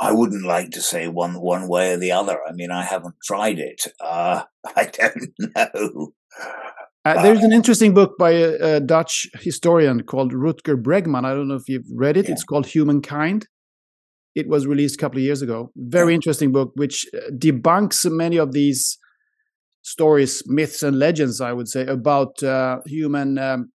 I wouldn't like to say one one way or the other. I mean, I haven't tried it. Uh, I don't know. Uh, there's an interesting book by a, a, Dutch historian called Rutger Bregman. I don't know if you've read it. Yeah. It's called Humankind. It was released a couple of years ago. Very yeah. interesting book, which uh, debunks many of these stories, myths, and legends, I would say, about uh, human um,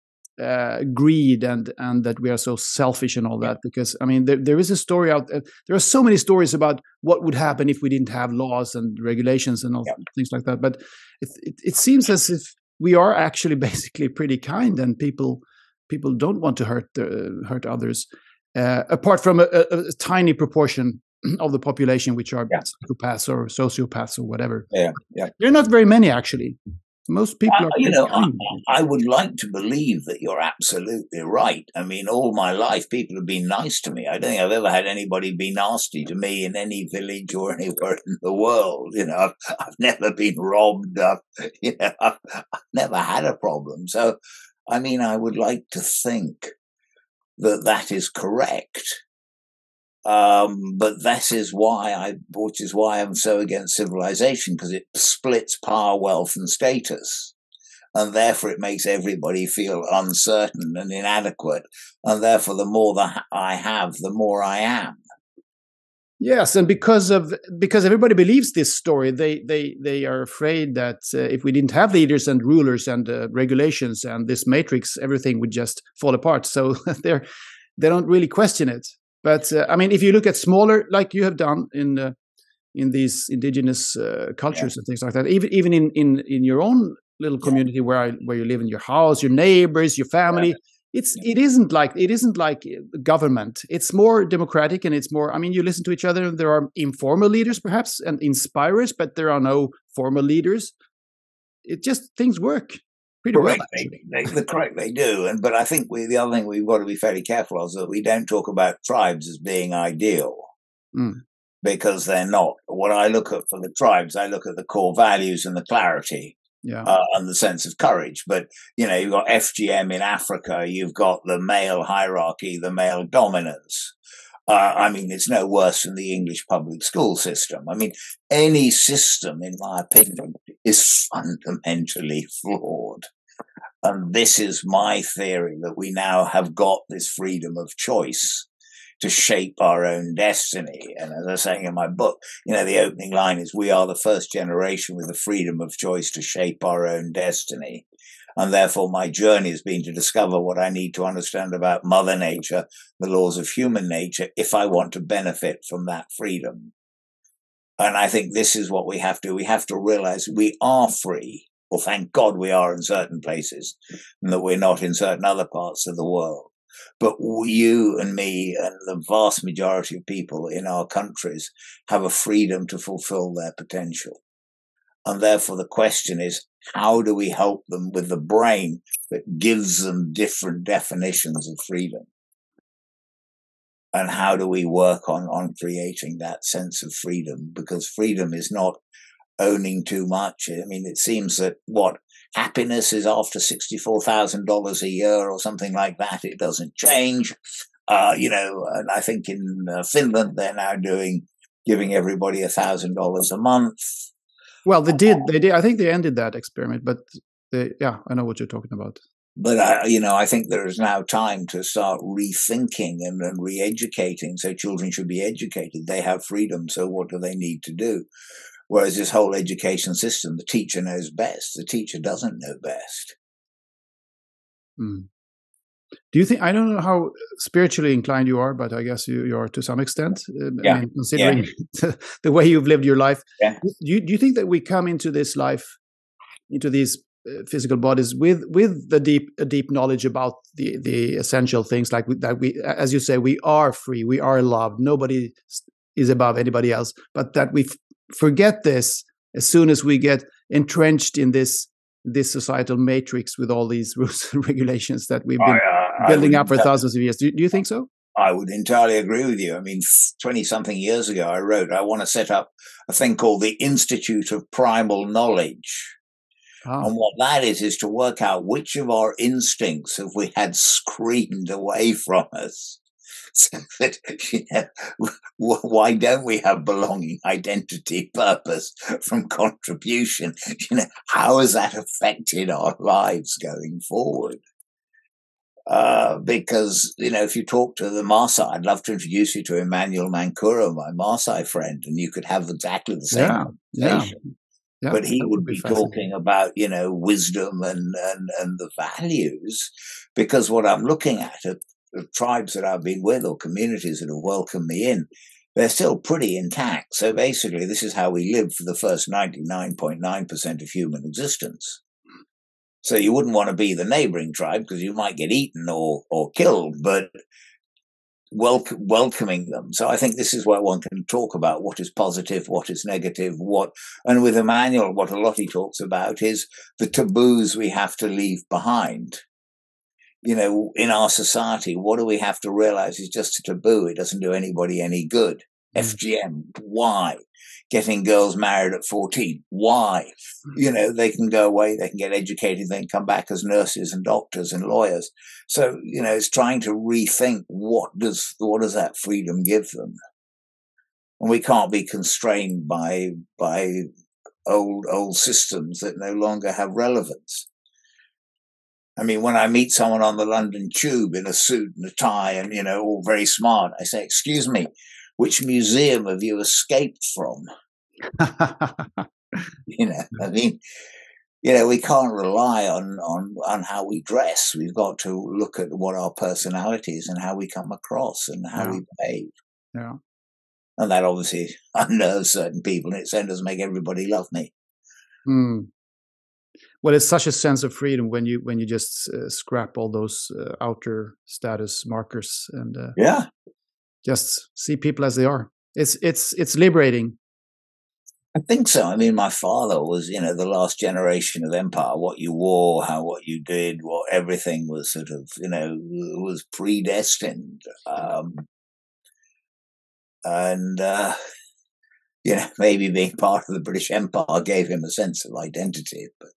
uh, greed and and that we are so selfish and all that. Because I mean, there, there is a story out. Uh, there are so many stories about what would happen if we didn't have laws and regulations and all yeah. things like that. But it, it, it seems as if we are actually basically pretty kind, and people people don't want to hurt uh, hurt others. Uh, apart from a, a, a, tiny proportion of the population which are yeah. psychopaths or sociopaths or whatever. Yeah, yeah. There are not very many actually. Most people uh, are. You know, I, I, would like to believe that you're absolutely right. I mean, all my life, people have been nice to me. I don't think I've ever had anybody be nasty to me in any village or anywhere in the world. You know, I've, I've never been robbed. I've, you know, I've, I've never had a problem. So, I mean, I would like to think that that is correct. Um, but that is why I, which is why I'm so against civilization, because it splits power, wealth, and status. And therefore, it makes everybody feel uncertain and inadequate. And therefore, the more that I have, the more I am. Yes, and because of because everybody believes this story, they they they are afraid that uh, if we didn't have leaders and rulers and uh, regulations and this matrix, everything would just fall apart. So they're they don't really question it. But uh, I mean, if you look at smaller, like you have done in uh, in these indigenous uh, cultures yeah. and things like that, even even in in in your own little community yeah. where I, where you live in your house, your neighbors, your family. Yeah. It's it isn't like it isn't like uh, government. It's more democratic and it's more. I mean, you listen to each other. and There are informal leaders perhaps and inspirers, but there are no formal leaders. It just things work pretty correct. well. They, they, correct, they do. And but I think we, the other thing we've got to be fairly careful of is that we don't talk about tribes as being ideal. Mm. Because they're not. What I look at for the tribes, I look at the core values and the clarity yeah. Uh, and the sense of courage. But you know, you've got FGM in Africa, you've got the male hierarchy, the male dominance. Uh, I mean, it's no worse than the English public school system. I mean, any system, in my opinion, is fundamentally flawed. And this is my theory that we now have got this freedom of choice to shape our own destiny. And as I was saying in my book, you know, the opening line is we are the first generation with the freedom of choice to shape our own destiny. And therefore, my journey has been to discover what I need to understand about Mother Nature, the laws of human nature, if I want to benefit from that freedom. And I think this is what we have to. We have to realize we are free. Well, thank God we are in certain places and that we're not in certain other parts of the world. But you and me and the vast majority of people in our countries have a freedom to fulfill their potential. And therefore, the question is how do we help them with the brain that gives them different definitions of freedom? And how do we work on, on creating that sense of freedom? Because freedom is not owning too much. I mean, it seems that what happiness is after $64,000 a year or something like that. It doesn't change. Uh, you know, and I think in uh, Finland, they're now doing, giving everybody a thousand dollars a month. Well, they did. They did. I think they ended that experiment, but they, yeah, I know what you're talking about. But uh, you know, I think there is now time to start rethinking and, and re-educating. So children should be educated. They have freedom. So what do they need to do? Whereas this whole education system, the teacher knows best. The teacher doesn't know best. Mm. Do you think I don't know how spiritually inclined you are, but I guess you, you are to some extent. Uh, yeah. I mean, considering yeah. the way you've lived your life, yeah. do you do you think that we come into this life, into these uh, physical bodies, with with the deep a deep knowledge about the the essential things, like that we, as you say, we are free, we are loved, nobody is above anybody else, but that we forget this as soon as we get entrenched in this this societal matrix with all these rules and regulations that we've been I, uh, building up for thousands of years. Do, do, you think so? I would entirely agree with you. I mean, 20 something years ago, I wrote, I want to set up a thing called the Institute of Primal Knowledge. Oh. And what that is, is to work out which of our instincts have we had screened away from us so that, you know, why don't we have belonging, identity, purpose from contribution? You know, how has that affected our lives going forward? Uh, because you know, if you talk to the Maasai, I'd love to introduce you to Emmanuel Mankura, my Maasai friend, and you could have exactly the same yeah, yeah. Yeah, but he would be, be talking about you know wisdom and, and and the values because what i'm looking at the tribes that I've been with or communities that have welcomed me in, they're still pretty intact. So basically, this is how we lived for the first 99.9% of human existence. So you wouldn't want to be the neighboring tribe because you might get eaten or, or killed, but welcome, welcoming them. So I think this is where one can talk about what is positive, what is negative, what, and with Emmanuel, what a lot he talks about is the taboos we have to leave behind you know, in our society, what do we have to realize is just a taboo. It doesn't do anybody any good. FGM, why? Getting girls married at 14, why? Mm. You know, they can go away, they can get educated, they can come back as nurses and doctors and lawyers. So, you know, it's trying to rethink what does, what does that freedom give them? And we can't be constrained by, by old, old systems that no longer have relevance. I mean, when I meet someone on the London Tube in a suit and a tie and, you know, all very smart, I say, Excuse me, which museum have you escaped from? you know, I mean, you know, we can't rely on, on, on how we dress. We've got to look at what our personalities and how we come across and how yeah. we behave. Yeah. And that obviously unnerves certain people and it doesn't make everybody love me. Hmm well it's such a sense of freedom when you when you just uh, scrap all those uh, outer status markers and uh, yeah. just see people as they are. It's it's it's liberating. I think so. I mean my father was you know the last generation of empire what you wore how what you did what everything was sort of you know was predestined um and uh you know, maybe being part of the British Empire gave him a sense of identity, but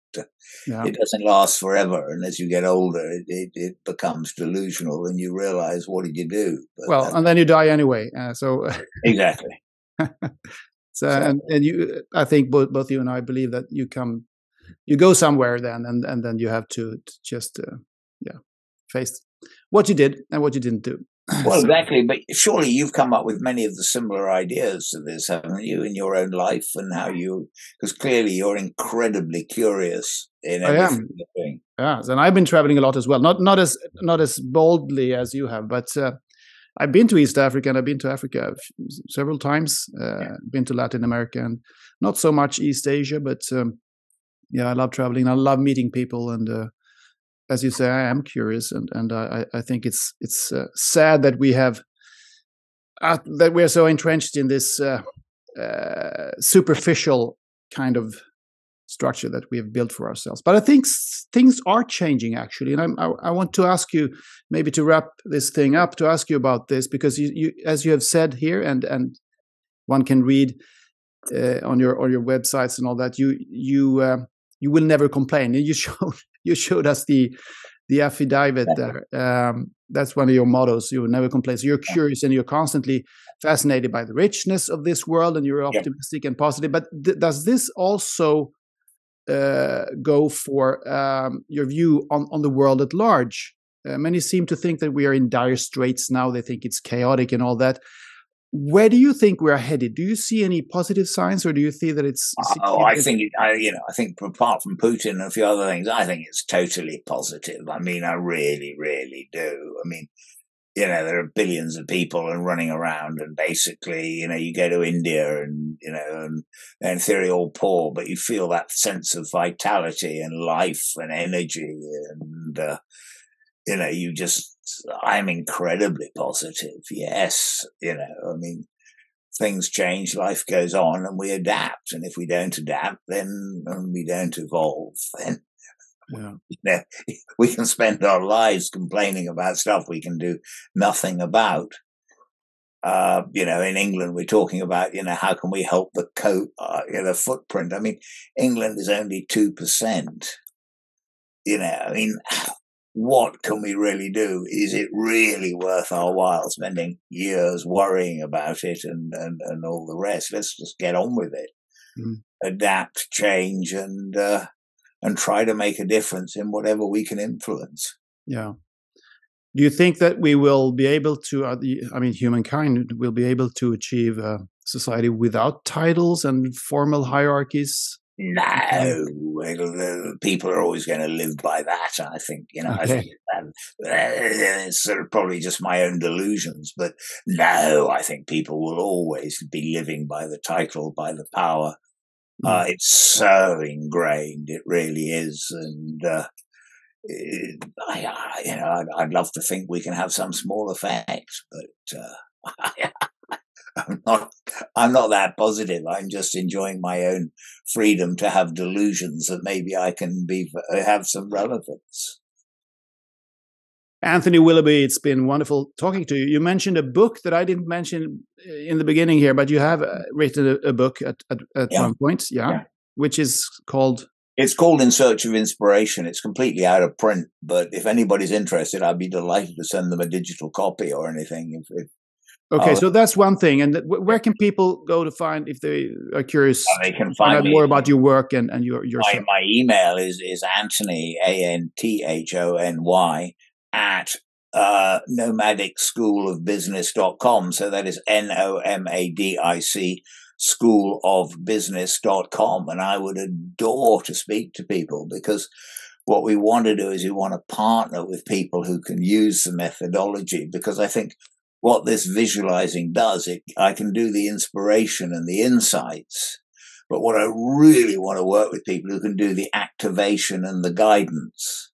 yeah. it doesn't last forever. And as you get older, it, it, it, becomes delusional, and you realize what did you do? But well, and then you die anyway. Uh, so exactly. so, so, and, and you, I think both both you and I believe that you come, you go somewhere then, and and then you have to, to just uh, yeah face what you did and what you didn't do. Well, exactly. But surely you've come up with many of the similar ideas to this, haven't you, in your own life and how you, because clearly you're incredibly curious in everything Yeah, and I've been traveling a lot as well. Not not as not as boldly as you have, but uh, I've been to East Africa and I've been to Africa several times. Uh, yeah. Been to Latin America and not so much East Asia, but um, yeah, I love traveling. I love meeting people, and uh, as you say, I am curious, and and I I think it's it's uh, sad that we have uh, that we're so entrenched in this uh, uh, superficial kind of structure that we have built for ourselves. But I think things are changing actually, and I, I, want to ask you maybe to wrap this thing up to ask you about this because you, you as you have said here, and and one can read uh, on your on your websites and all that. You you uh, you will never complain. You showed you showed us the the affidavit there. Um, that's one of your mottos. You will never complain. So you're curious and you're constantly fascinated by the richness of this world, and you're optimistic yeah. and positive. But th- does this also uh, go for um, your view on on the world at large? Uh, many seem to think that we are in dire straits now. They think it's chaotic and all that where do you think we're headed? Do you see any positive signs, or do you see that it's? Oh, I think I, you know. I think apart from Putin and a few other things, I think it's totally positive. I mean, I really, really do. I mean, you know, there are billions of people and running around, and basically, you know, you go to India and you know, and they're in theory all poor, but you feel that sense of vitality and life and energy, and uh, you know, you just I'm incredibly positive. Yes, you know, I mean, things change, life goes on, and we adapt. And if we don't adapt, then we don't evolve. Then yeah. you know, we can spend our lives complaining about stuff we can do nothing about. Uh, you know, in England, we're talking about, you know, how can we help the coat, uh, you know, the footprint? I mean, England is only 2%. You know, I mean, what can we really do? Is it really worth our while spending years worrying about it and, and, and all the rest? Let's just get on with it, mm. adapt, change, and uh, and try to make a difference in whatever we can influence. Yeah. Do you think that we will be able to? Uh, I mean, humankind will be able to achieve a society without titles and formal hierarchies? No, people are always going to live by that. I think you know. Okay. Think um, it's sort of probably just my own delusions, but no, I think people will always be living by the title, by the power. Mm. Uh, it's so ingrained, it really is, and uh, it, I, you know, I'd, I'd, love to think we can have some small effect, but. Uh, I'm not I'm not that positive. I'm just enjoying my own freedom to have delusions that maybe I can be have some relevance. Anthony Willoughby, it's been wonderful talking to you. You mentioned a book that I didn't mention uh, in the beginning here, but you have uh, written a, a book at, at, at yeah. one point, yeah, yeah, which is called. It's called In Search of Inspiration. It's completely out of print, but if anybody's interested, I'd be delighted to send them a digital copy or anything if, if Okay, so that's one thing. And where can people go to find if they are curious? they can find, find more about your work and, and your your. My, my email is is Anthony A N T H O N Y at uh, nomadicschoolofbusiness.com. So that is N O M A D I C schoolofbusiness.com. And I would adore to speak to people because what we want to do is we want to partner with people who can use the methodology because I think what this visualizing does, it, I can do the inspiration and the insights. But what I really want to work with people who can do the activation and the guidance.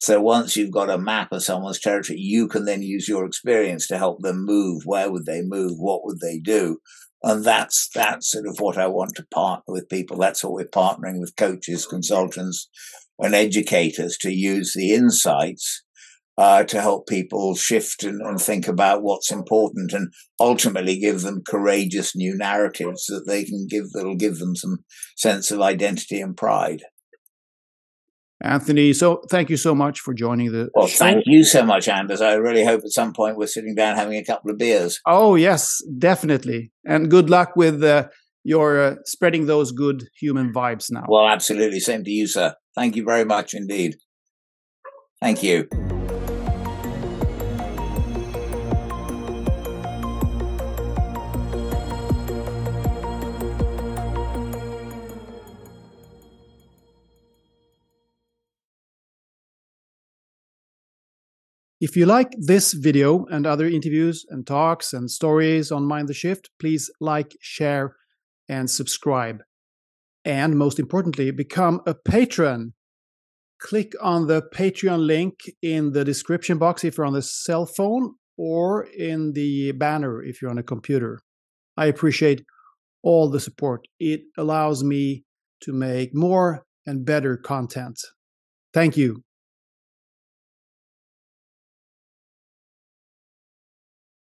So once you've got a map of someone's territory, you can then use your experience to help them move. Where would they move? What would they do? And that's, that's sort of what I want to partner with people. That's what we're partnering with coaches, consultants, and educators to use the insights uh, to help people shift and, and, think about what's important and ultimately give them courageous new narratives that they can give that'll give them some sense of identity and pride. Anthony, so thank you so much for joining the well, show. thank you so much, Anders. I really hope at some point we're sitting down having a couple of beers. Oh, yes, definitely. And good luck with uh, your uh, spreading those good human vibes now. Well, absolutely. Same to you, sir. Thank you very much indeed. Thank you. If you like this video and other interviews and talks and stories on Mind the Shift, please like, share, and subscribe. And most importantly, become a patron. Click on the Patreon link in the description box if you're on the cell phone or in the banner if you're on a computer. I appreciate all the support. It allows me to make more and better content. Thank you.